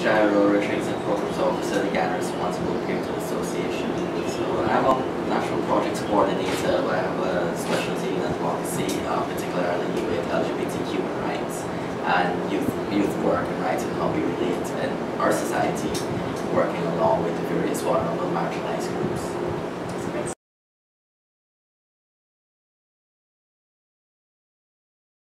Jairo Rodrigues and Programs Officer, again responsible here to the association. So I'm a national projects coordinator where I have a specialty in advocacy, uh, particularly with LGBTQ rights and youth, youth work and rights and how we relate in our society, working along with the various vulnerable marginalized